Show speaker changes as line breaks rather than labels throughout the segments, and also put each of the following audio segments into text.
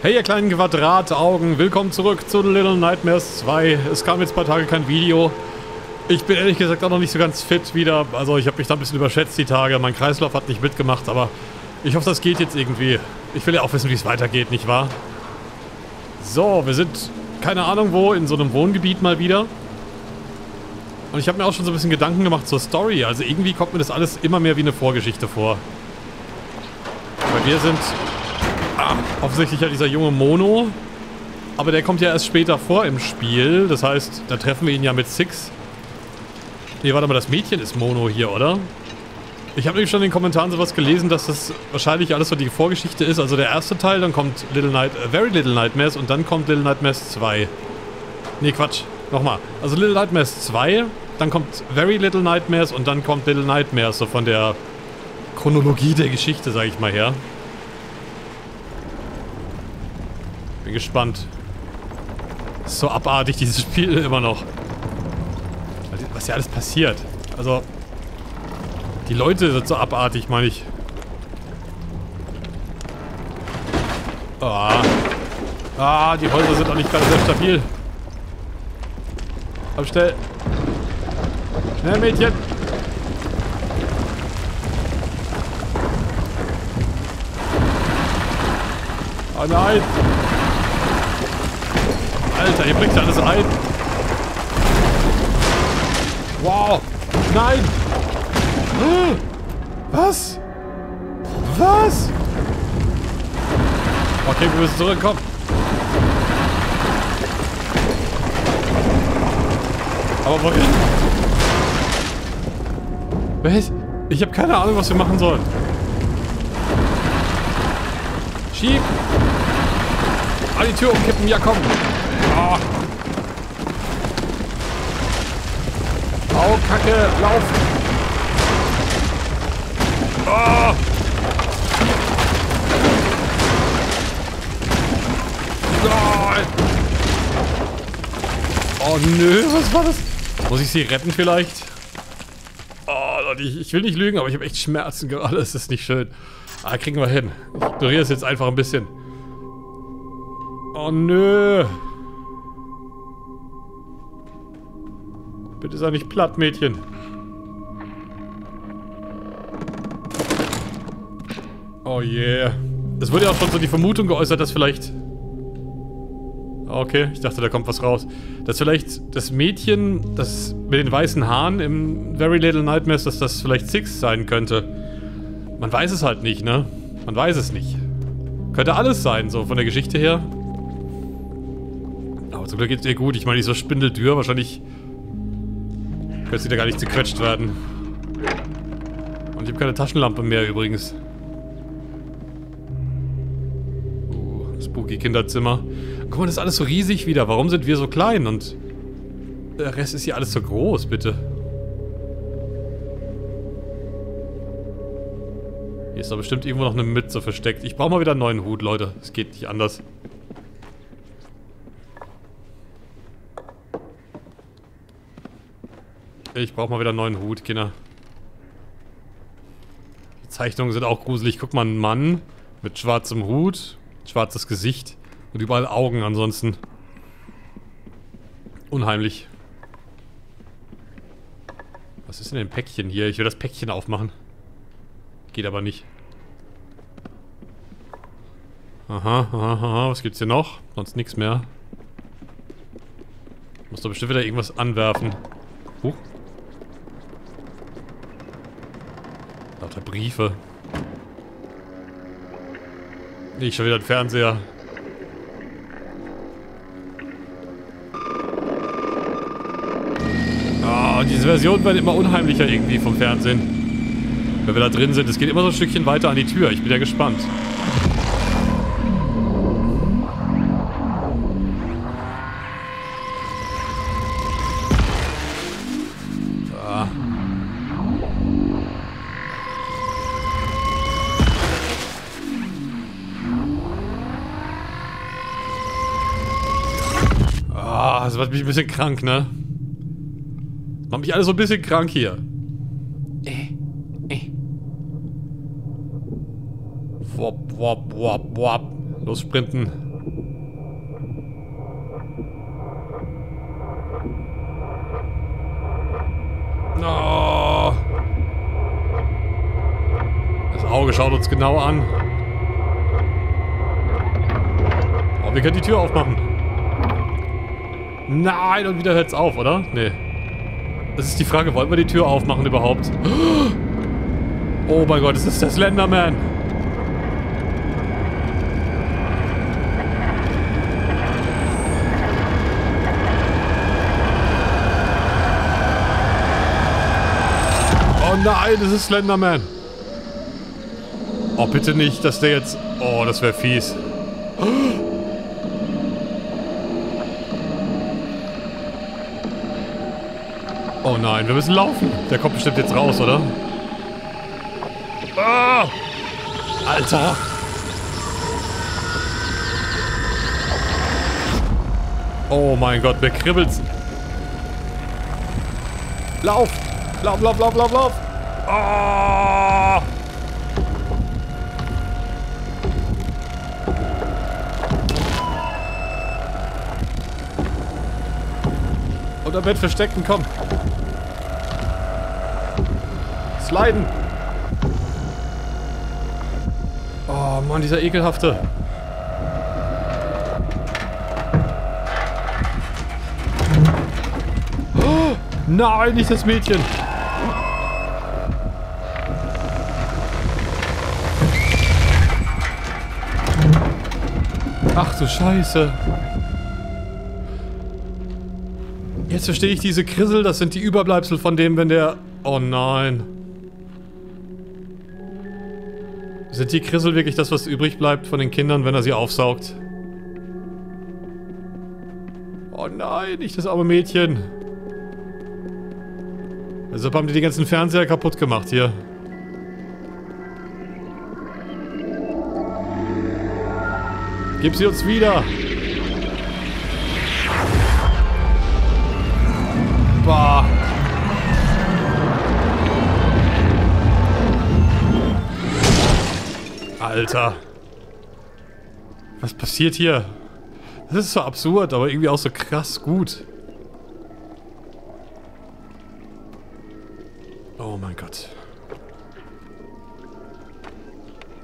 Hey ihr kleinen Quadrataugen, willkommen zurück zu Little Nightmares 2. Es kam jetzt ein paar Tage kein Video. Ich bin ehrlich gesagt auch noch nicht so ganz fit wieder. Also ich habe mich da ein bisschen überschätzt die Tage. Mein Kreislauf hat nicht mitgemacht, aber ich hoffe, das geht jetzt irgendwie. Ich will ja auch wissen, wie es weitergeht, nicht wahr? So, wir sind, keine Ahnung wo, in so einem Wohngebiet mal wieder. Und ich habe mir auch schon so ein bisschen Gedanken gemacht zur Story. Also irgendwie kommt mir das alles immer mehr wie eine Vorgeschichte vor. Weil wir sind Ah, offensichtlich ja dieser junge Mono. Aber der kommt ja erst später vor im Spiel. Das heißt, da treffen wir ihn ja mit Six. Nee, warte mal, das Mädchen ist Mono hier, oder? Ich habe nämlich schon in den Kommentaren sowas gelesen, dass das wahrscheinlich alles so die Vorgeschichte ist. Also der erste Teil, dann kommt Little Night, äh, Very Little Nightmares und dann kommt Little Nightmares 2. Nee, Quatsch. Nochmal. Also Little Nightmares 2, dann kommt Very Little Nightmares und dann kommt Little Nightmares, so von der Chronologie der Geschichte, sage ich mal her. Bin gespannt. So abartig, dieses Spiel immer noch. Was ja alles passiert. Also, die Leute sind so abartig, meine ich. Ah. Ah, die Häuser sind auch nicht gerade sehr stabil. Komm schnell. Schnell, Mädchen. Oh nein. Alter, hier bringt alles ein. Wow. Nein. Was? Was? Okay, wir müssen zurückkommen. Aber wohin? Was? Ich habe keine Ahnung, was wir machen sollen. Schieb. Ah, die Tür umkippen. Ja, komm. Oh. oh, Kacke, lauf! Oh. Nein! Oh nö, was war das? Muss ich sie retten vielleicht? Oh, ich, ich will nicht lügen, aber ich habe echt Schmerzen gerade. Das ist nicht schön. Ah, kriegen wir hin. Ich ignoriere es jetzt einfach ein bisschen. Oh nö. Bitte sei nicht platt, Mädchen. Oh yeah. Es wurde ja auch schon so die Vermutung geäußert, dass vielleicht... Okay, ich dachte, da kommt was raus. Dass vielleicht das Mädchen, das mit den weißen Haaren im Very Little Nightmares, dass das vielleicht Six sein könnte. Man weiß es halt nicht, ne? Man weiß es nicht. Könnte alles sein, so von der Geschichte her. Aber zum Glück geht's ihr gut. Ich meine, die ist so spindeldür. Wahrscheinlich könnte sie da gar nicht zerquetscht werden. Und ich habe keine Taschenlampe mehr übrigens. Uh, spooky Kinderzimmer. Guck mal, das ist alles so riesig wieder. Warum sind wir so klein? Und der Rest ist hier alles so groß, bitte. Hier ist doch bestimmt irgendwo noch eine Mütze versteckt. Ich brauche mal wieder einen neuen Hut, Leute. Es geht nicht anders. Ich brauche mal wieder einen neuen Hut, Kinder. Die Zeichnungen sind auch gruselig. Guck mal, ein Mann mit schwarzem Hut, schwarzes Gesicht und überall Augen ansonsten. Unheimlich. Was ist denn ein Päckchen hier? Ich will das Päckchen aufmachen. Geht aber nicht. Aha, aha, aha. Was gibt's hier noch? Sonst nichts mehr. Muss doch bestimmt wieder irgendwas anwerfen. Lauter Briefe. Nee, schon wieder ein Fernseher. Oh, diese Version wird immer unheimlicher irgendwie vom Fernsehen. Wenn wir da drin sind. Es geht immer so ein Stückchen weiter an die Tür. Ich bin ja gespannt. macht mich ein bisschen krank, ne? Das macht mich alles so ein bisschen krank hier. Äh, äh. Wop, wop, wop, wop. Los sprinten. No. Das Auge schaut uns genau an. Oh, wir können die Tür aufmachen. Nein, und wieder hört's auf, oder? Nee. Das ist die Frage, wollen wir die Tür aufmachen überhaupt? Oh mein Gott, es ist der Slenderman. Oh nein, das ist Slenderman. Oh, bitte nicht, dass der jetzt... Oh, das wäre fies. Oh nein, wir müssen laufen. Der kommt bestimmt jetzt raus, oder? Ah! Alter! Oh mein Gott, mir kribbelt's. Lauf! Lauf, lauf, lauf, lauf, lauf! Ah! Unter Bett verstecken, komm. Sliden. Oh Mann, dieser ekelhafte. Oh, nein, nicht das Mädchen. Ach du Scheiße. Jetzt verstehe ich diese Krissel, das sind die Überbleibsel von dem, wenn der... Oh nein. Sind die Krissel wirklich das, was übrig bleibt von den Kindern, wenn er sie aufsaugt? Oh nein, nicht das arme Mädchen. Deshalb haben die die ganzen Fernseher kaputt gemacht hier. Gib sie uns wieder. Alter. Was passiert hier? Das ist so absurd, aber irgendwie auch so krass gut. Oh mein Gott.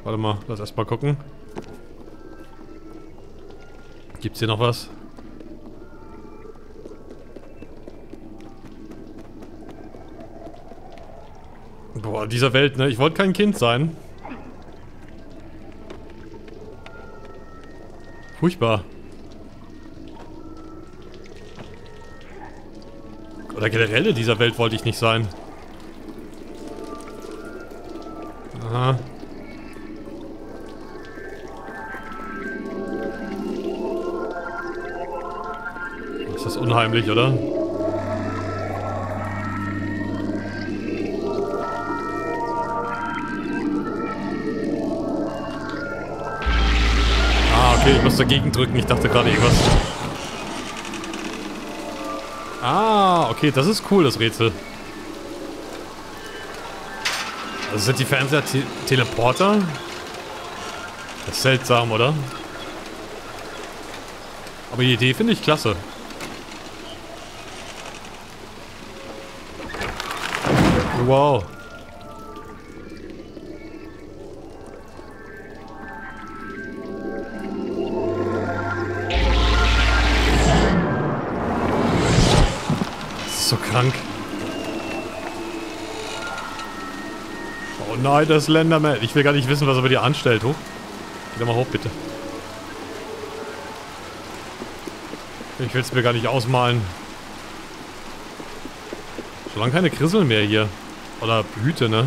Warte mal, lass erstmal gucken. Gibt's hier noch was? Boah, dieser Welt, ne? Ich wollte kein Kind sein. Furchtbar. Oder generell in dieser Welt wollte ich nicht sein. Aha. Ist das unheimlich, oder? Okay, ich muss dagegen drücken. Ich dachte gerade irgendwas. Ah, okay, das ist cool, das Rätsel. Also sind die Fernseher te Teleporter? Das ist seltsam, oder? Aber die Idee finde ich klasse. Wow. Krank. Oh nein, das Slenderman. Ich will gar nicht wissen, was er bei dir anstellt. Hoch. Geh mal hoch, bitte. Ich will es mir gar nicht ausmalen. Solange keine Krissel mehr hier. Oder Hüte, ne?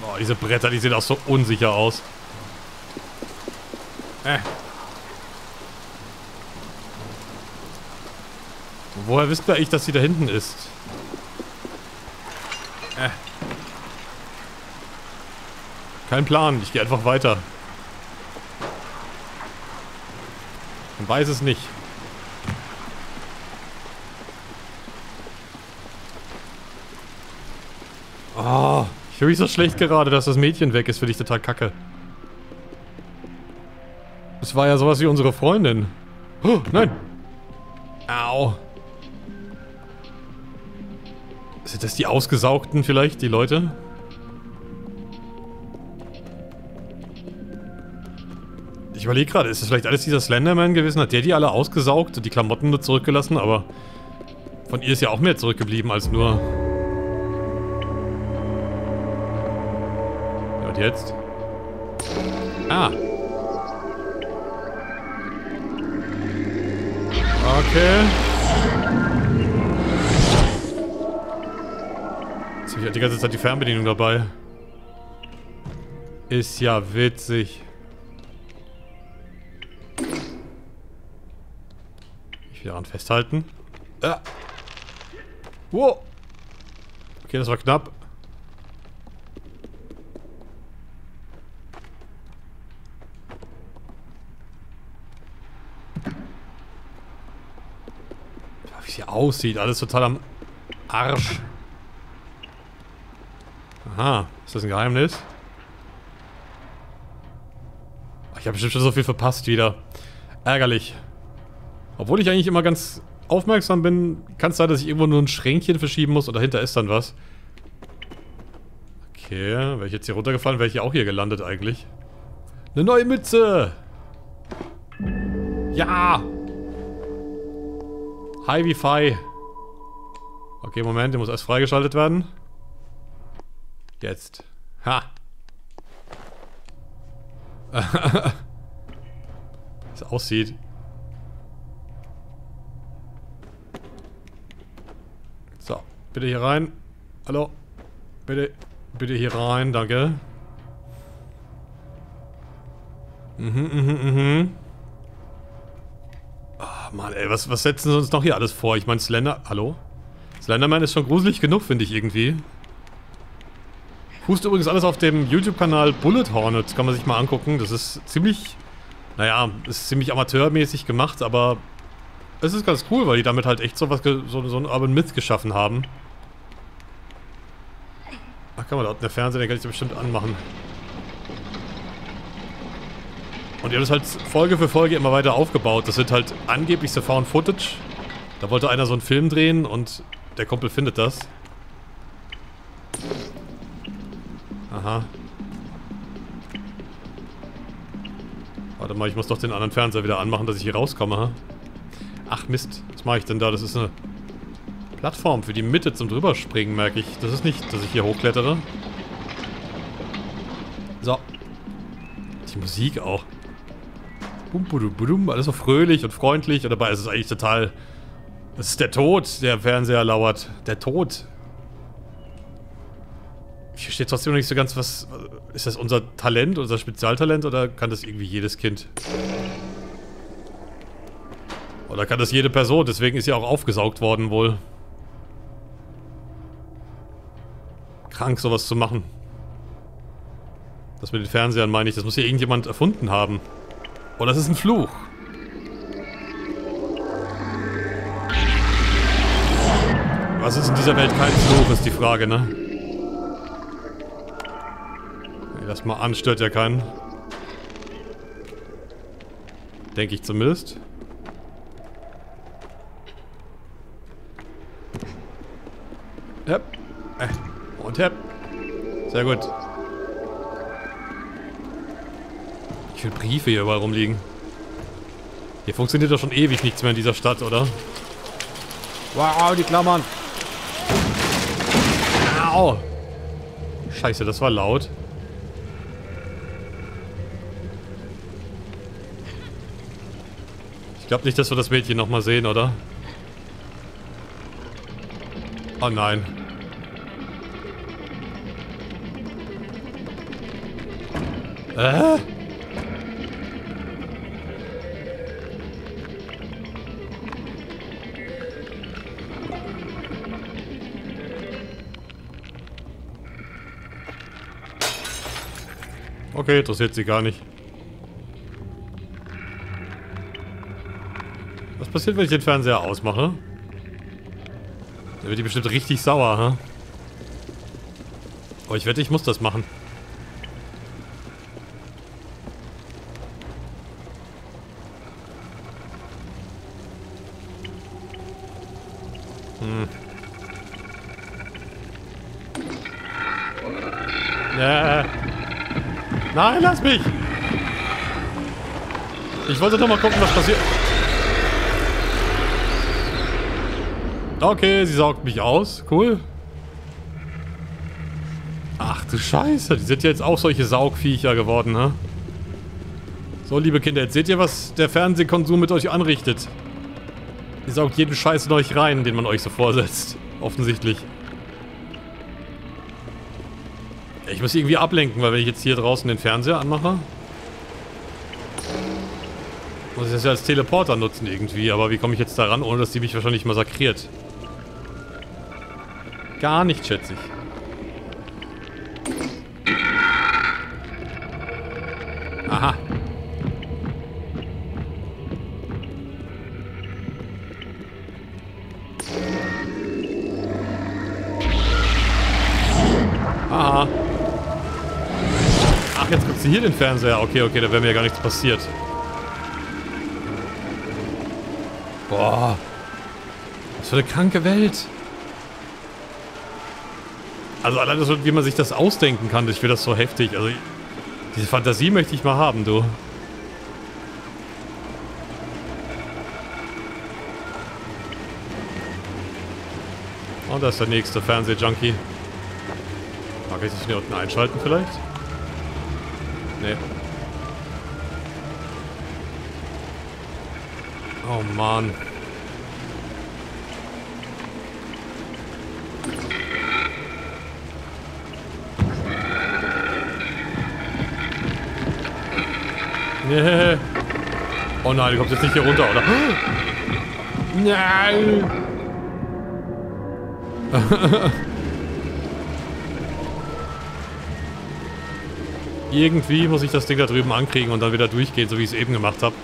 Boah, diese Bretter, die sehen auch so unsicher aus. Äh. Woher wisst ihr eigentlich, dass sie da hinten ist? Äh. Kein Plan, ich gehe einfach weiter. Man weiß es nicht. Oh, ich fühle mich so schlecht gerade, dass das Mädchen weg ist, finde ich total kacke. Das war ja sowas wie unsere Freundin. Oh, nein. Au. Sind das die Ausgesaugten vielleicht, die Leute? Ich überlege gerade, ist das vielleicht alles dieser Slenderman gewesen? Hat der die alle ausgesaugt und die Klamotten nur zurückgelassen? Aber von ihr ist ja auch mehr zurückgeblieben als nur... Ja, und jetzt? Ah. Okay. Jetzt habe ich die ganze Zeit die Fernbedienung dabei. Ist ja witzig. Ich wieder daran festhalten. Ah. Wow. Okay, das war knapp. Sie aussieht, alles total am Arsch. Aha, ist das ein Geheimnis? Ich habe bestimmt schon so viel verpasst wieder. Ärgerlich. Obwohl ich eigentlich immer ganz aufmerksam bin, kann es sein, dass ich irgendwo nur ein Schränkchen verschieben muss und dahinter ist dann was. Okay, wäre ich jetzt hier runtergefallen, wäre ich ja auch hier gelandet eigentlich. Eine neue Mütze! Ja! Hi wie Fi. Okay, Moment, die muss erst freigeschaltet werden. Jetzt. Ha! Wie es aussieht. Bitte hier rein. Hallo? Bitte, bitte hier rein, danke. Mhm, mhm, mhm. Mann, ey, was, was setzen sie uns noch hier alles vor? Ich meine, Slender... Hallo? Slenderman ist schon gruselig genug, finde ich irgendwie. Fußt übrigens alles auf dem YouTube-Kanal Bullet Hornet. Kann man sich mal angucken. Das ist ziemlich... Naja, ist ziemlich amateurmäßig gemacht, aber es ist ganz cool, weil die damit halt echt so was, so, so einen Urban Myth geschaffen haben. Ach, kann man da unten der Fernseher, den kann ich bestimmt anmachen. Und die haben das halt Folge für Folge immer weiter aufgebaut. Das sind halt angeblich so Found Footage. Da wollte einer so einen Film drehen und der Kumpel findet das. Aha. Warte mal, ich muss doch den anderen Fernseher wieder anmachen, dass ich hier rauskomme, ha? Ach Mist, was mache ich denn da? Das ist eine Plattform für die Mitte zum drüberspringen, merke ich. Das ist nicht, dass ich hier hochklettere. So. Die Musik auch. Bum, budum, budum, alles so fröhlich und freundlich. Und dabei ist es eigentlich total... Es ist der Tod, der Fernseher lauert. Der Tod. Ich verstehe trotzdem noch nicht so ganz, was... Ist das unser Talent, unser Spezialtalent oder kann das irgendwie jedes Kind? Oder kann das jede Person? Deswegen ist sie auch aufgesaugt worden wohl. Krank, sowas zu machen. Das mit den Fernsehern meine ich, das muss hier irgendjemand erfunden haben. Oder das ist ein Fluch. Was ist in dieser Welt kein Fluch, ist die Frage, ne? Lass mal an, stört ja keinen. Denke ich zumindest. Yep. Äh. Und yep. Sehr gut. Wie viele Briefe hier überall rumliegen. Hier funktioniert doch schon ewig nichts mehr in dieser Stadt, oder? Wow, die Klammern. Au. Scheiße, das war laut. Ich glaube nicht, dass wir das Mädchen nochmal sehen, oder? Oh nein. Äh? Okay, interessiert sie gar nicht. Was passiert, wenn ich den Fernseher ausmache? Da wird die bestimmt richtig sauer, ha? Oh, ich wette, ich muss das machen. Hm. Äh. Lass mich! Ich wollte doch mal gucken, was passiert. Okay, sie saugt mich aus. Cool. Ach du Scheiße, die sind jetzt auch solche Saugviecher geworden, ne? So, liebe Kinder, jetzt seht ihr, was der Fernsehkonsum mit euch anrichtet. Die saugt jeden Scheiß in euch rein, den man euch so vorsetzt. Offensichtlich. Ich muss irgendwie ablenken, weil wenn ich jetzt hier draußen den Fernseher anmache, muss ich das ja als Teleporter nutzen irgendwie. Aber wie komme ich jetzt da ran, ohne dass die mich wahrscheinlich massakriert? Gar nicht, schätze ich. Aha. Hier den Fernseher. Okay, okay, da wäre mir ja gar nichts passiert. Boah. Was für eine kranke Welt. Also allein so, wie man sich das ausdenken kann, ich finde das so heftig. Also diese Fantasie möchte ich mal haben, du. Und da ist der nächste Fernsehjunkie. Mag ich das hier unten einschalten vielleicht? Nee. Oh Mann. Nee. Oh nein, du kommst jetzt nicht hier runter, oder? Nein! Irgendwie muss ich das Ding da drüben ankriegen und dann wieder durchgehen, so wie ich es eben gemacht habe.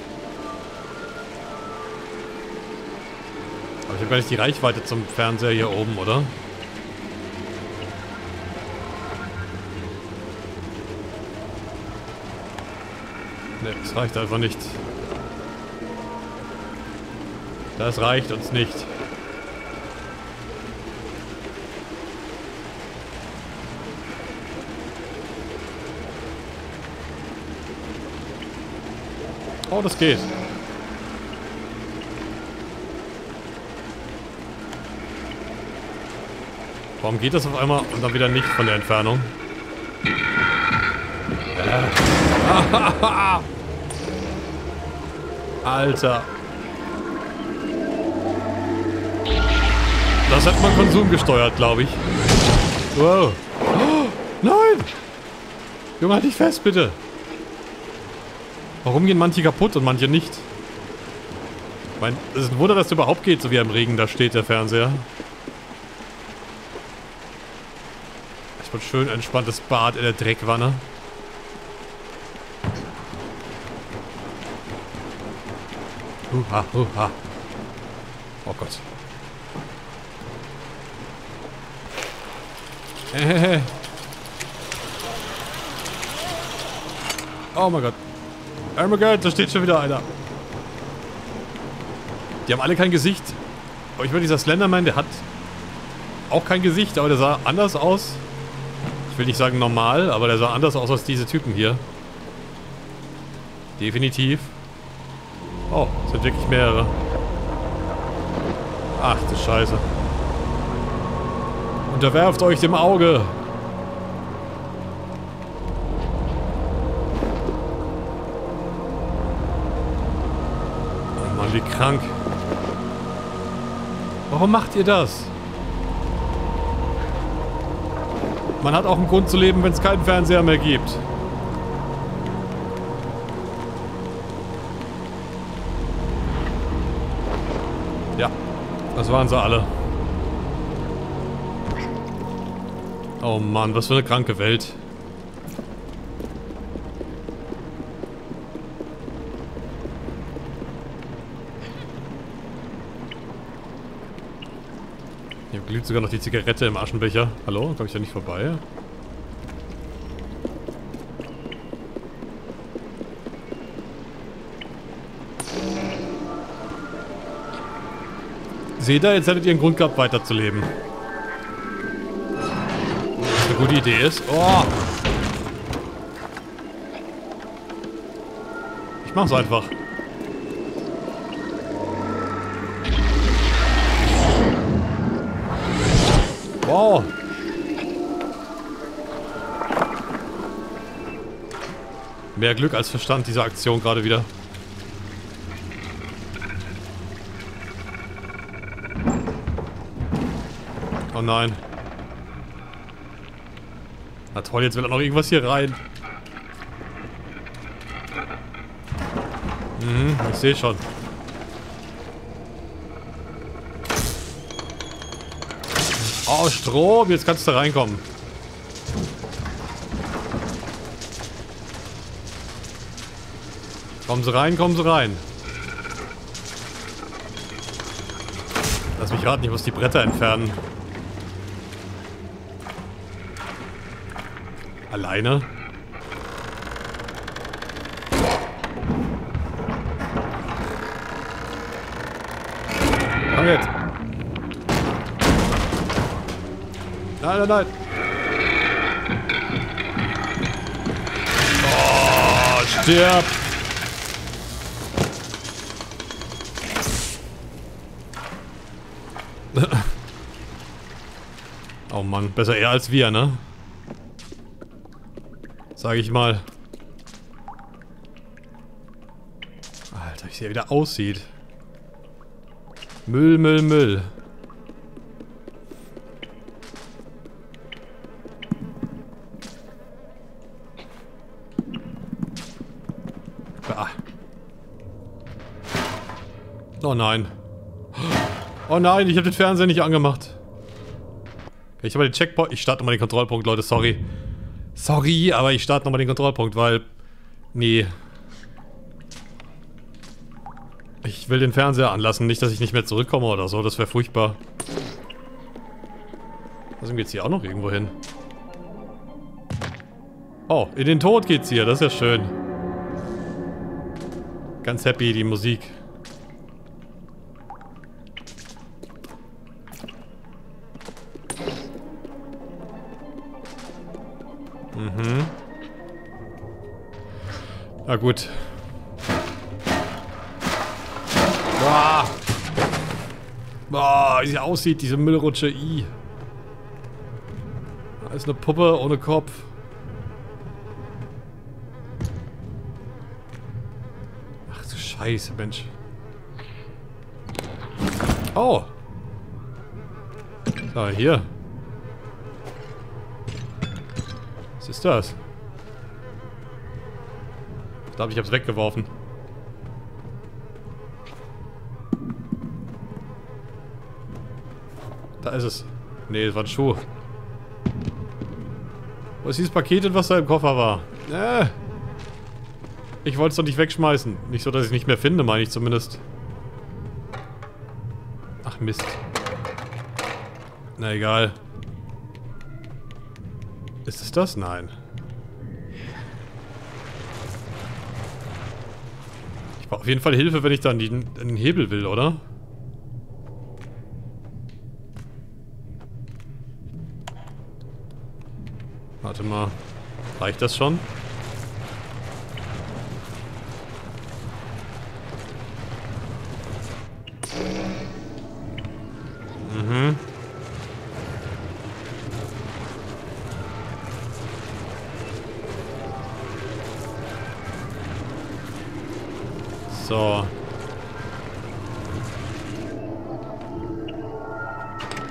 Aber ich habe gar nicht die Reichweite zum Fernseher hier oben, oder? Ne, das reicht einfach nicht. Das reicht uns nicht. Oh, das geht. Warum geht das auf einmal und dann wieder nicht von der Entfernung? Äh. Alter. Das hat man Konsum gesteuert, glaube ich. Wow. Oh, nein! Junge, halt dich fest, bitte. Warum gehen manche kaputt und manche nicht? Ich meine, es ist ein Wunder, dass es überhaupt geht, so wie im Regen da steht, der Fernseher. Ich bin schön entspanntes Bad in der Dreckwanne. Huha, huha. Oh Gott. Oh mein Gott. Oh mein Gott, da steht schon wieder einer. Die haben alle kein Gesicht. Aber ich meine, dieser Slenderman, der hat auch kein Gesicht, aber der sah anders aus. Ich will nicht sagen normal, aber der sah anders aus als diese Typen hier. Definitiv. Oh, sind wirklich mehrere. Ach du Scheiße. Unterwerft euch dem Auge. Krank. Warum macht ihr das? Man hat auch einen Grund zu leben, wenn es keinen Fernseher mehr gibt. Das waren sie alle. Oh Mann, was für eine kranke Welt. Hier glüht sogar noch die Zigarette im Aschenbecher. Hallo? Komme ich da nicht vorbei? Seht ihr, jetzt hättet ihr einen Grund gehabt, weiterzuleben. Was eine gute Idee ist. Oh! Ich mach's einfach. Wow. Mehr Glück als Verstand dieser Aktion gerade wieder. Oh nein. Na toll, jetzt will er noch irgendwas hier rein. Mhm, ich sehe schon. Oh, Strom, jetzt kannst du reinkommen. Kommen Sie rein, kommen Sie rein. Lass mich raten, ich muss die Bretter entfernen. Alleine? Nein, nein, nein. Oh, stirb. oh Mann, besser er als wir, ne? Sag ich mal. Alter, wie der aussieht. Müll, Müll, Müll. Ah. Oh nein. Oh nein, ich habe den Fernseher nicht angemacht. Ich habe den Checkpoint. Ich starte nochmal den Kontrollpunkt, Leute, sorry. Sorry, aber ich starte nochmal den Kontrollpunkt, weil... Nee. Ich will den Fernseher anlassen, nicht, dass ich nicht mehr zurückkomme oder so. Das wäre furchtbar. Also geht's hier auch noch irgendwo hin. Oh, in den Tod geht's hier. Das ist ja schön. Ganz happy, die Musik. Gut. Boah. Boah, wie sie aussieht, diese Müllrutsche. I. Da ist eine Puppe ohne Kopf. Ach du Scheiße, Mensch. Oh. So, hier. Was ist das? Ich glaube, ich habe es weggeworfen. Da ist es. Nee, es war ein Schuh. Wo ist dieses Paket und was da im Koffer war? Äh. Ich wollte es doch nicht wegschmeißen. Nicht so, dass ich es nicht mehr finde, meine ich zumindest. Ach Mist. Na egal. Ist es das? Nein. Ich brauche auf jeden Fall Hilfe, wenn ich dann den, den Hebel will, oder? Warte mal. Reicht das schon? Mhm. So.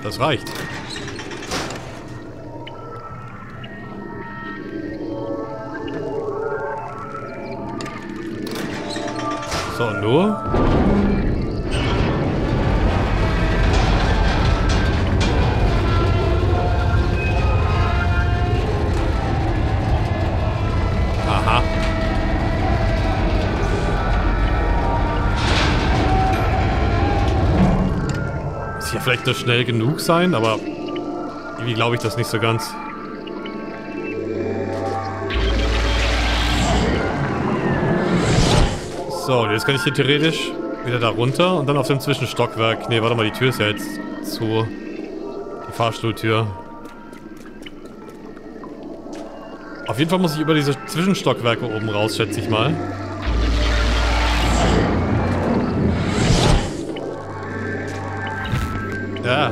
Das reicht. So, nur? Vielleicht nur schnell genug sein, aber irgendwie glaube ich das nicht so ganz. So, jetzt kann ich hier theoretisch wieder da runter und dann auf dem Zwischenstockwerk. Ne, warte mal, die Tür ist ja jetzt zu. Die Fahrstuhltür. Auf jeden Fall muss ich über diese Zwischenstockwerke oben raus, schätze ich mal. Ja.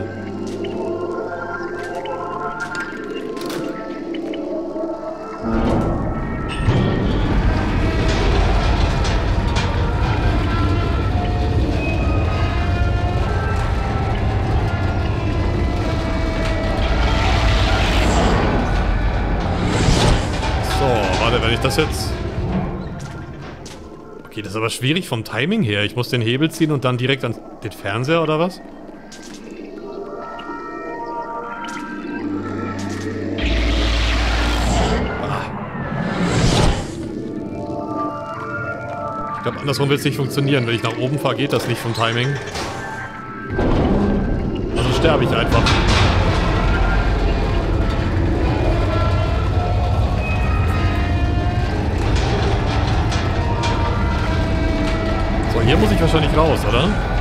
So, warte, wenn ich das jetzt... Okay, das ist aber schwierig vom Timing her. Ich muss den Hebel ziehen und dann direkt an den Fernseher oder was? Ich glaube, andersrum wird es nicht funktionieren. Wenn ich nach oben fahre, geht das nicht vom Timing. Also sterbe ich einfach. So, hier muss ich wahrscheinlich raus, oder?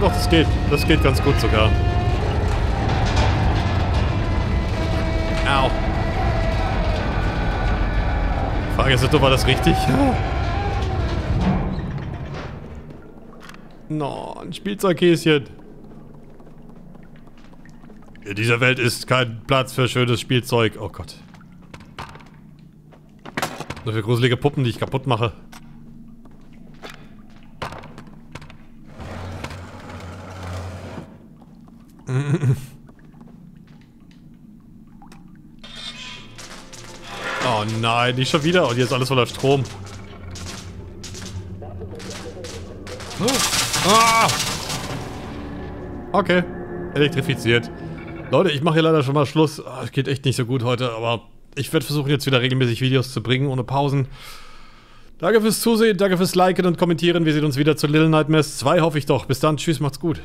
Doch, das geht. Das geht ganz gut sogar. Au. Frage ist, war das richtig? No, ein Spielzeughäschen. In dieser Welt ist kein Platz für schönes Spielzeug. Oh Gott. Nur für gruselige Puppen, die ich kaputt mache. Oh nein, nicht schon wieder. Und jetzt alles voller Strom. Ah! Okay. Elektrifiziert. Leute, ich mache hier leider schon mal Schluss. Ah, Es geht echt nicht so gut heute, aber ich werde versuchen, jetzt wieder regelmäßig Videos zu bringen, ohne Pausen. Danke fürs Zusehen, danke fürs Liken und Kommentieren. Wir sehen uns wieder zu Little Nightmares 2, hoffe ich doch. Bis dann, tschüss, macht's gut.